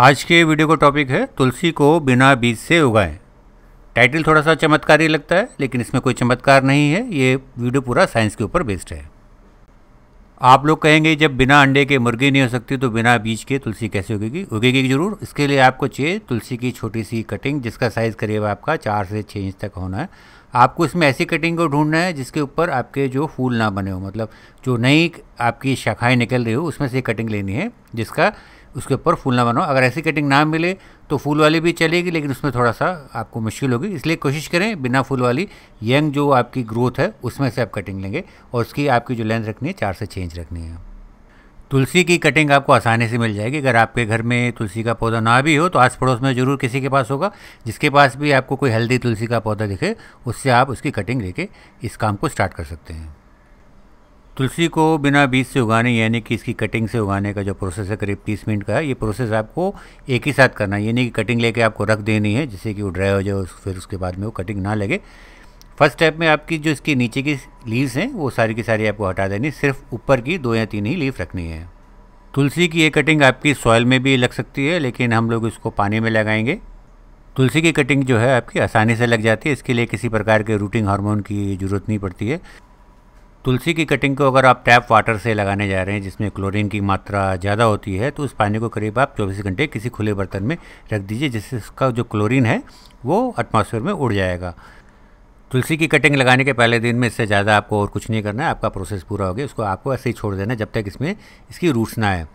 आज के वीडियो का टॉपिक है, तुलसी को बिना बीज से उगाएँ। टाइटल थोड़ा सा चमत्कारी लगता है, लेकिन इसमें कोई चमत्कार नहीं है, ये वीडियो पूरा साइंस के ऊपर बेस्ड है। आप लोग कहेंगे, जब बिना अंडे के मुर्गी नहीं हो सकती तो बिना बीज के तुलसी कैसे उगेगी? उगेगी ज़रूर। इसके लिए आपको चाहिए तुलसी की छोटी सी कटिंग जिसका साइज़ करीब आपका चार से छः इंच तक होना है। आपको इसमें ऐसी कटिंग को ढूंढना है, जिसके ऊपर आपके जो फूल ना बने हो मतलब जो नई आपकी शाखाएँ निकल रही हो, उसमें से कटिंग लेनी है, जिसका उसके ऊपर फूल ना बनाओ। अगर ऐसी कटिंग ना मिले तो फूल वाली भी चलेगी, लेकिन उसमें थोड़ा सा आपको मुश्किल होगी। इसलिए कोशिश करें बिना फूल वाली, यंग जो आपकी ग्रोथ है, उसमें से आप कटिंग लेंगे और उसकी आपकी जो लेंथ रखनी है, चार से छः इंच रखनी है। तुलसी की कटिंग आपको आसानी से मिल जाएगी। अगर आपके घर में तुलसी का पौधा ना भी हो तो आस पड़ोस में ज़रूर किसी के पास होगा। जिसके पास भी आपको कोई हेल्दी तुलसी का पौधा दिखे, उससे आप उसकी कटिंग लेके इस काम को स्टार्ट कर सकते हैं। तुलसी को बिना बीज से उगाने, यानी कि इसकी कटिंग से उगाने का जो प्रोसेस है, करीब तीस मिनट का है, ये प्रोसेस आपको एक ही साथ करना है। यानी कि कटिंग लेके आपको रख देनी है, जिससे कि वो ड्राई हो जाए फिर उसके बाद में वो कटिंग ना लगे। फ़र्स्ट स्टेप में आपकी जो इसकी नीचे की लीव्स हैं, वो सारी की सारी आपको हटा देनी, सिर्फ़ ऊपर की दो या तीन ही लीफ रखनी है। तुलसी की ये कटिंग आपकी सॉयल में भी लग सकती है, लेकिन हम लोग इसको पानी में लगाएँगे। तुलसी की कटिंग जो है, आपकी आसानी से लग जाती है। इसके लिए किसी प्रकार के रूटिंग हार्मोन की ज़रूरत नहीं पड़ती है। तुलसी की कटिंग को अगर आप टैप वाटर से लगाने जा रहे हैं, जिसमें क्लोरीन की मात्रा ज़्यादा होती है तो उस पानी को करीब आप 24 घंटे किसी खुले बर्तन में रख दीजिए, जिससे उसका जो क्लोरीन है, वो एटमॉस्फेयर में उड़ जाएगा। तुलसी की कटिंग लगाने के पहले दिन में इससे ज़्यादा आपको और कुछ नहीं करना है, आपका प्रोसेस पूरा हो गया, उसको आपको ऐसे ही छोड़ देना जब तक इसमें इसकी रूट्स ना आए।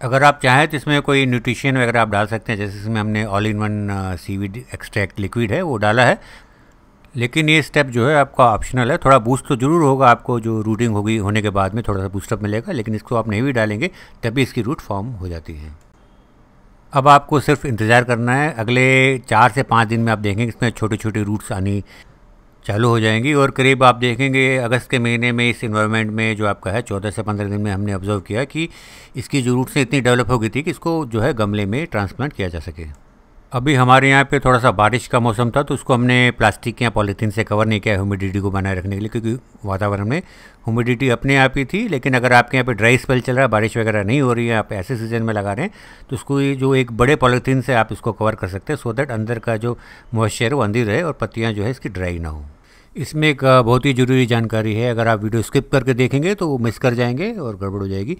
अगर आप चाहें तो इसमें कोई न्यूट्रिशन वगैरह आप डाल सकते हैं, जैसे इसमें हमने all in one seaweed extract liquid है, वो डाला है लेकिन ये स्टेप जो है आपका ऑप्शनल है। थोड़ा बूस्ट तो ज़रूर होगा आपको, जो रूटिंग होगी, होने के बाद में थोड़ा सा बूस्टअप मिलेगा, लेकिन इसको आप नहीं भी डालेंगे तभी इसकी रूट फॉर्म हो जाती है। अब आपको सिर्फ़ इंतज़ार करना है। अगले चार से पाँच दिन में आप देखेंगे इसमें छोटी छोटी रूट्स आनी चालू हो जाएँगी और करीब आप देखेंगे अगस्त के महीने में इस इन्वायरमेंट में जो आपका है, चौदह से पंद्रह दिन में हमने ऑब्ज़र्व किया कि इसकी जो रूट्स इतनी डेवलप हो गई थी कि इसको जो है गमले में ट्रांसप्लांट किया जा सके। अभी हमारे यहाँ पे थोड़ा सा बारिश का मौसम था तो उसको हमने प्लास्टिक या पॉलीथीन से कवर नहीं किया ह्यूमिडिटी को बनाए रखने के लिए, क्योंकि वातावरण में ह्यूमिडिटी अपने आप ही थी, लेकिन अगर आपके यहाँ पे ड्राई स्पेल चल रहा है, बारिश वगैरह नहीं हो रही है, आप ऐसे सीज़न में लगा रहे हैं तो उसको जो एक बड़े पॉलीथीन से आप इसको कवर कर सकते हैं सो दैट अंदर का जो मॉइस्चर वो अंदर रहे और पत्तियाँ जो है इसकी ड्राई ना हो। इसमें एक, बहुत ही ज़रूरी जानकारी है, अगर आप वीडियो स्किप करके देखेंगे तो वो मिस कर जाएँगे और गड़बड़ हो जाएगी।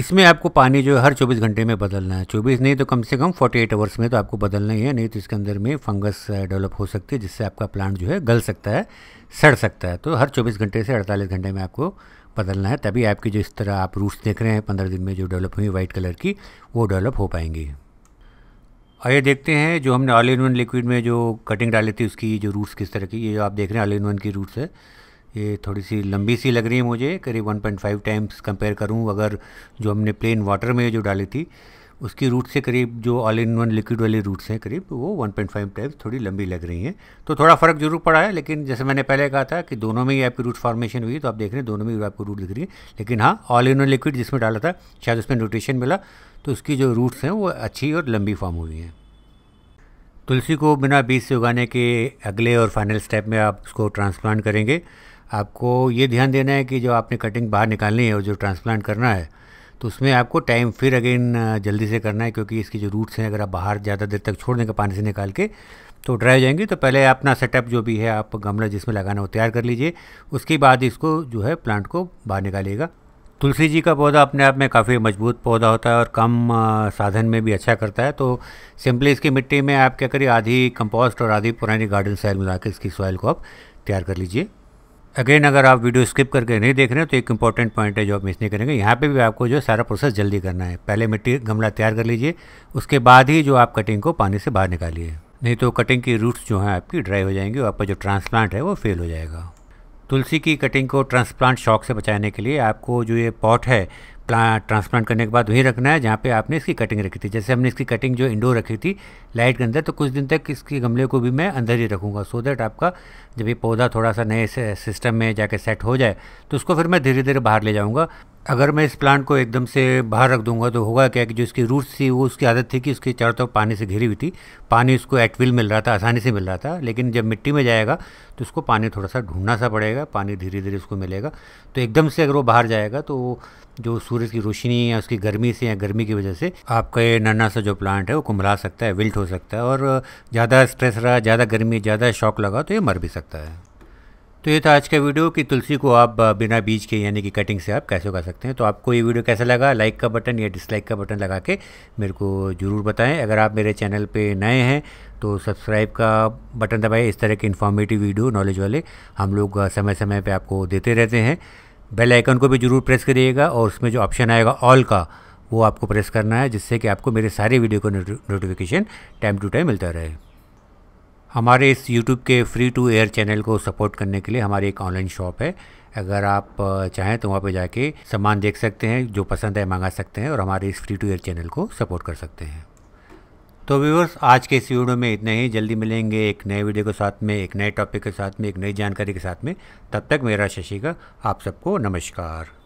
इसमें आपको पानी जो है, हर 24 घंटे में बदलना है। 24 नहीं तो कम से कम 48 आवर्स में तो आपको बदलना ही है, नहीं तो इसके अंदर में फंगस डेवलप हो सकती है, जिससे आपका प्लांट जो है, गल सकता है, सड़ सकता है। तो हर 24 घंटे से 48 घंटे में आपको बदलना है, तभी आपकी जो इस तरह आप रूट्स देख रहे हैं, पंद्रह दिन में जो डेवलप हुई वाइट कलर की, वो डेवलप हो पाएँगी। आइए देखते हैं, जो हमने ऑल इन वन लिक्विड में जो कटिंग डाली थी, उसकी जो रूट्स किस तरह की, ये जो आप देख रहे हैं ऑल इन वन की रूट्स है ये थोड़ी सी लंबी सी लग रही है मुझे, करीब 1.5 टाइम्स कंपेयर करूँ अगर जो हमने प्लेन वाटर में जो डाली थी, उसकी रूट से करीब जो ऑल इन वन लिक्विड वाली रूट्स हैं, करीब वो 1.5 टाइम्स थोड़ी लंबी लग रही हैं। तो थोड़ा फ़र्क ज़रूर पड़ा है, लेकिन जैसे मैंने पहले कहा था कि दोनों में ही आपकी रूट फॉर्मेशन हुई तो आप देख रहे हैं दोनों में ही आपको रूट दिख रही है। लेकिन हाँ ऑल इन वन लिक्विड जिसमें डाला था, शायद उसमें न्यूट्रिशन मिला तो उसकी जो रूट्स हैं वो अच्छी और लंबी फॉर्म हुई हैं। तुलसी को बिना बीज से उगाने के अगले और फाइनल स्टेप में आप उसको ट्रांसप्लांट करेंगे। आपको ये ध्यान देना है कि जो आपने कटिंग बाहर निकालनी है और जो ट्रांसप्लांट करना है तो उसमें आपको टाइम फिर अगेन जल्दी से करना है क्योंकि इसकी जो रूट्स हैं, अगर आप बाहर ज़्यादा देर तक छोड़ देंगे पानी से निकाल के तो ड्राई हो जाएँगी। तो पहले अपना सेटअप जो भी है, आप गमला जिसमें लगाना वो तैयार कर लीजिए। उसके बाद इसको जो है प्लांट को बाहर निकालिएगा। तुलसी जी का पौधा अपने आप में काफ़ी मज़बूत पौधा होता है और कम साधन में भी अच्छा करता है। तो सिंपली इसकी मिट्टी में आप क्या करिए, आधी कंपोस्ट और आधी पुरानी गार्डन सॉइल मिला के इसकी सॉइल को आप तैयार कर लीजिए। अगेन अगर आप वीडियो स्किप करके नहीं देख रहे हो तो एक इंपॉर्टेंट पॉइंट है जो आप मिस नहीं करेंगे। यहाँ पे भी आपको जो सारा प्रोसेस जल्दी करना है। पहले मिट्टी गमला तैयार कर लीजिए, उसके बाद ही जो आप कटिंग को पानी से बाहर निकालिए। नहीं तो कटिंग की रूट्स जो हैं आपकी ड्राई हो जाएँगी और आपका जो ट्रांसप्लांट है वो फेल हो जाएगा। तुलसी की कटिंग को ट्रांसप्लांट शॉक से बचाने के लिए आपको जो ये पॉट है ट्रांसप्लांट करने के बाद वहीं रखना है, जहाँ पे आपने इसकी कटिंग रखी थी। जैसे हमने इसकी कटिंग जो इंडोर रखी थी, लाइट के अंदर तो कुछ दिन तक इसके गमले को भी मैं अंदर ही रखूँगा सो दैट आपका जब ये पौधा थोड़ा सा नए सिस्टम में जाके सेट हो जाए तो उसको फिर मैं धीरे धीरे बाहर ले जाऊँगा। अगर मैं इस प्लांट को एकदम से बाहर रख दूँगा तो होगा क्या कि जो इसकी रूट्स थी, वो उसकी आदत थी कि उसके चारों तरफ़ पानी से घिरी हुई थी। पानी उसको एट विल मिल रहा था, आसानी से मिल रहा था, लेकिन जब मिट्टी में जाएगा तो उसको पानी थोड़ा सा ढूंढना सा पड़ेगा, पानी धीरे धीरे उसको मिलेगा। तो एकदम से अगर वो बाहर जाएगा तो जो सूरज की रोशनी या उसकी गर्मी से या गर्मी की वजह से आपका ये नन्ना सा जो प्लांट है, वो कुमला सकता है विल्ट हो सकता है, और ज़्यादा स्ट्रेस रहा, ज़्यादा गर्मी, ज़्यादा शौक लगा तो ये मर भी सकता है। तो ये था आज का वीडियो कि तुलसी को आप बिना बीज के यानी कि कटिंग से आप कैसे उगा सकते हैं। तो आपको ये वीडियो कैसा लगा? लाइक का बटन या डिसलाइक का बटन लगा के मेरे को ज़रूर बताएँ। अगर आप मेरे चैनल पे नए हैं तो सब्सक्राइब का बटन दबाएँ। इस तरह के इन्फॉर्मेटिव वीडियो नॉलेज वाले हम लोग समय समय पर आपको देते रहते हैं। बेल आइकन को भी ज़रूर प्रेस करिएगा और उसमें जो ऑप्शन आएगा ऑल का, वो आपको प्रेस करना है, जिससे कि आपको मेरे सारे वीडियो का नोटिफिकेशन टाइम टू टाइम मिलता रहे। हमारे इस YouTube के फ्री टू एयर चैनल को सपोर्ट करने के लिए हमारी एक ऑनलाइन शॉप है। अगर आप चाहें तो वहाँ पे जाके सामान देख सकते हैं, जो पसंद है मंगा सकते हैं और हमारे इस फ्री टू एयर चैनल को सपोर्ट कर सकते हैं। तो व्यूवर्स आज के इस वीडियो में इतना ही। जल्दी मिलेंगे एक नए वीडियो के साथ में, एक नए टॉपिक के साथ में, एक नई जानकारी के साथ में। तब तक मेरा शशि का, आप सबको नमस्कार।